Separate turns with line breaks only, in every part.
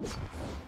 フフフ。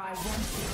I want to.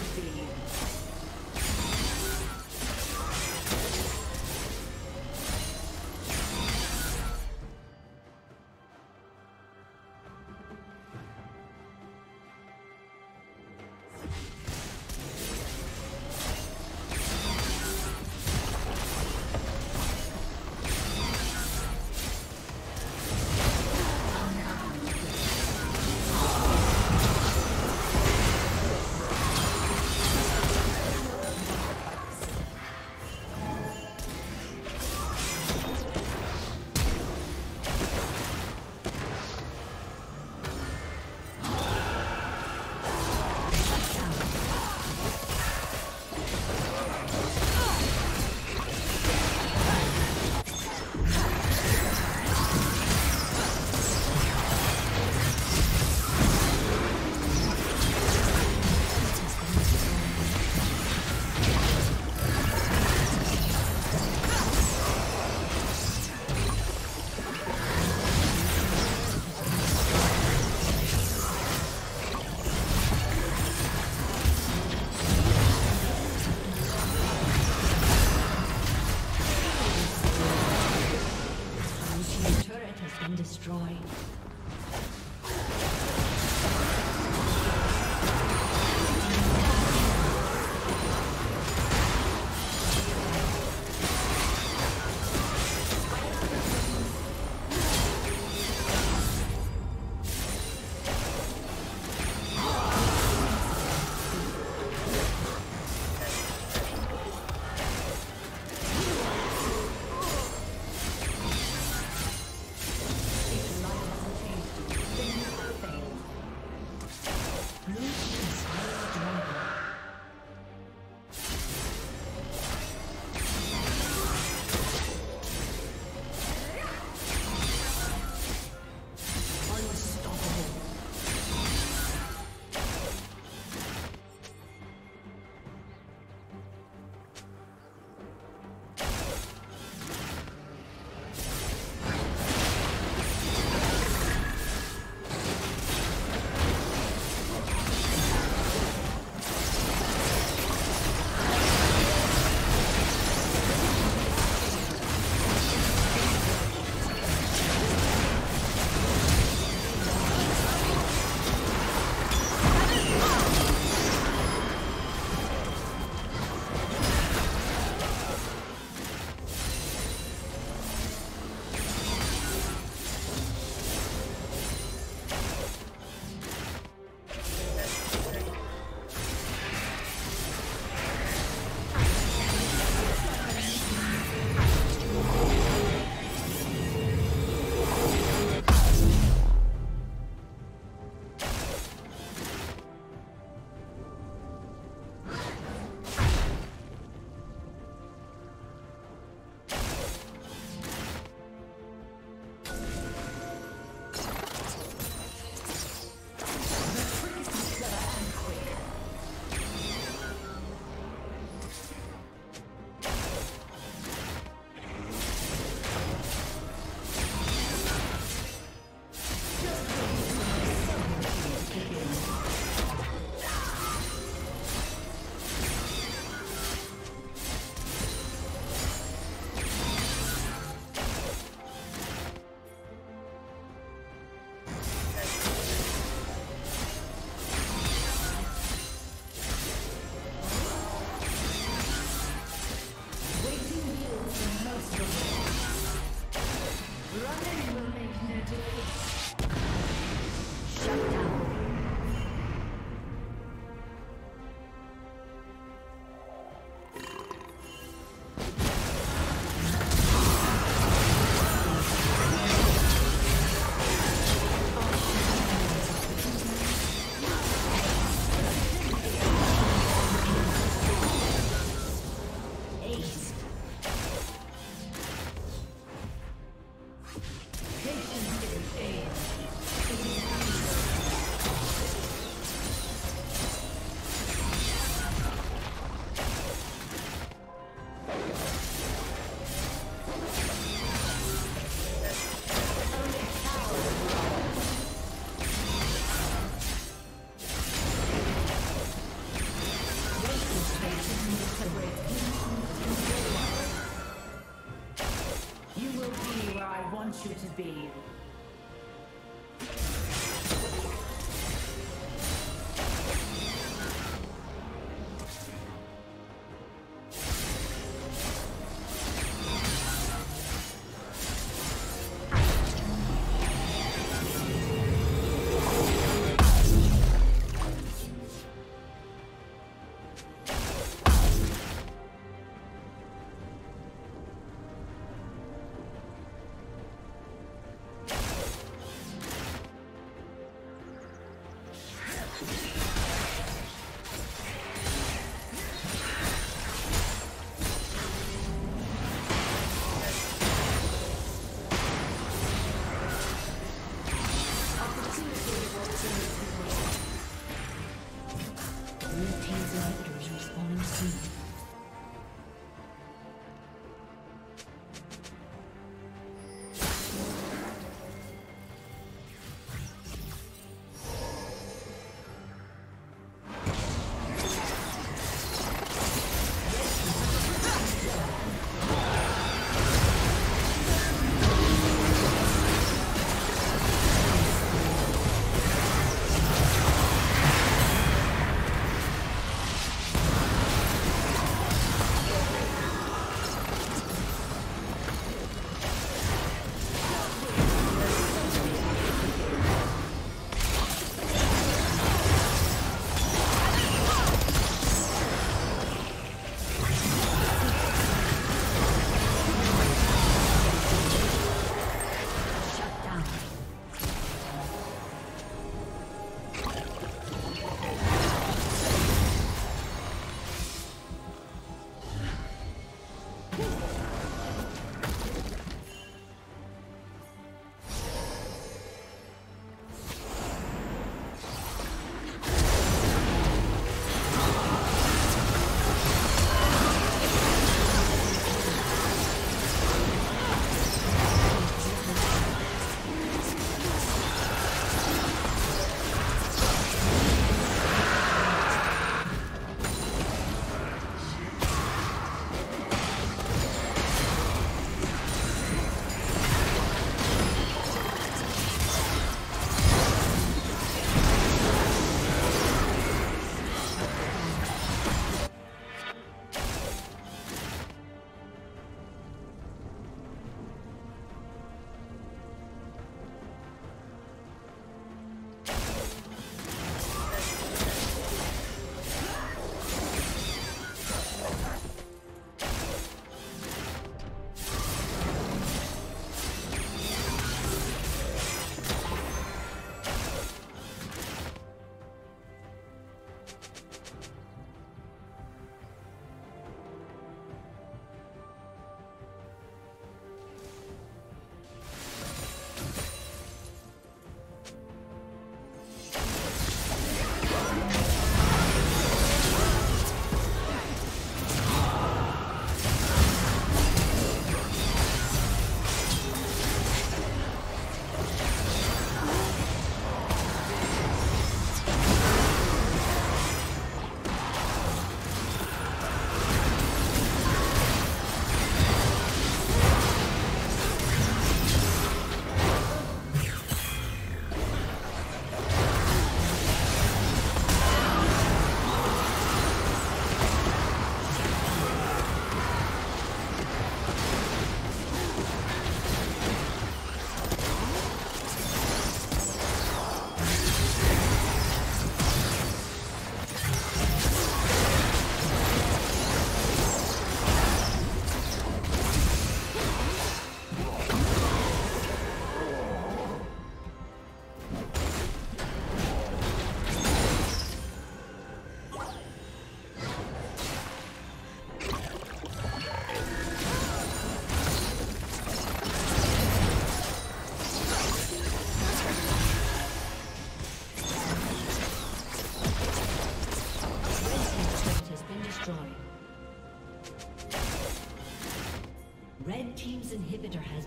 You to be.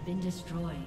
Been destroyed.